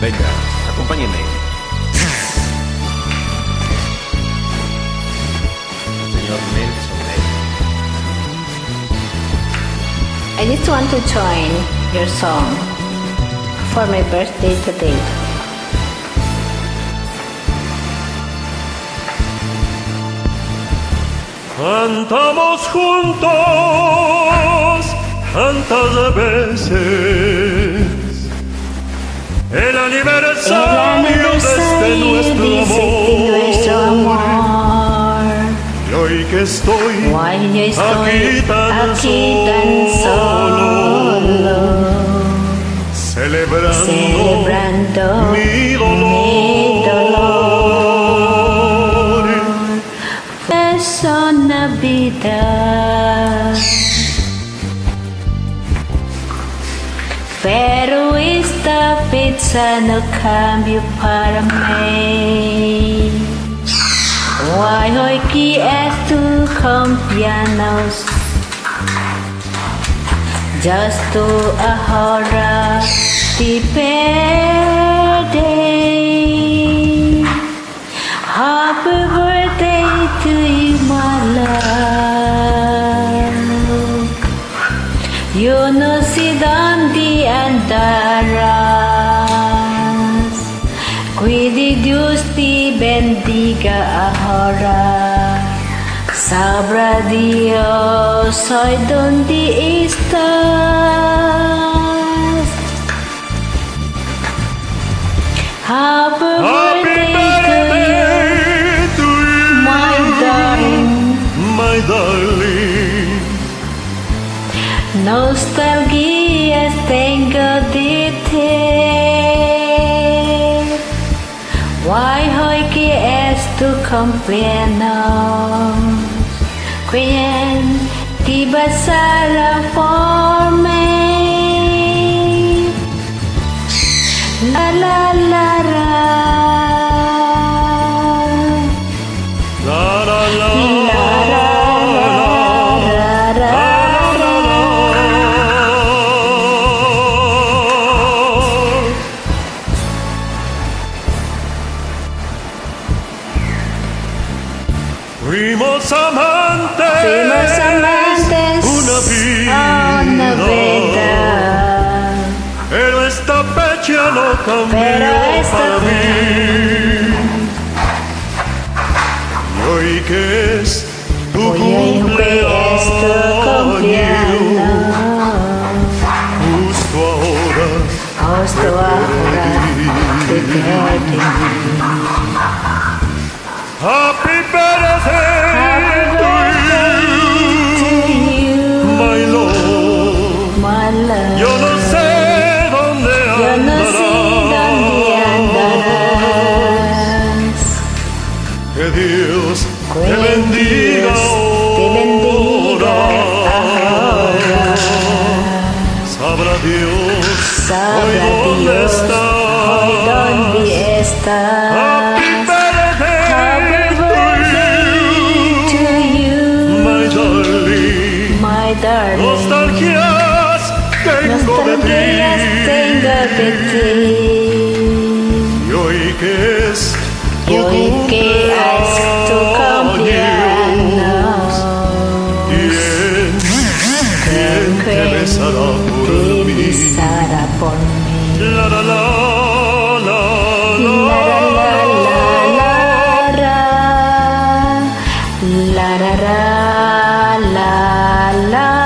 Venga, acompáñenme. Señor Nelson I just want to join your song for my birthday today. Cantamos juntos tantas veces Hoy que estoy, Hoy yo estoy aquí tan aquí tan solo, celebrando, celebrando mi dolor. mi dolor. Beso Navidad. Pero esta pizza no cambio para mí. Hoy que es tu cumpleaños? Just to ahora ti birthday. Happy birthday to you, my love. Yo no sé dónde andarás. Cuide Dios te bendiga ahora. Sabrá Dios hoy dónde estás. Happy, Happy birthday, to you, my darling. my darling. Nostalgias tengo de es tu cumpleaños? ¿Quién te Fuimos amantes, Fuimos amantes una vida, una vida, pero esta fecha no cambió Pero esta para mí. Y hoy que es tu hoy cumpleaños, justo ahora justo ahora te perdí. Happy birthday Dios Sabrá hoy dónde Dios estás. hoy dónde estás. Happy birthday Happy birthday to to you, you, my darling. my darling. Nostalgias tengo de Nostalgias tengo de ti. ti. Y hoy que es Y hoy upon me. La la la la la la la la la la la la la la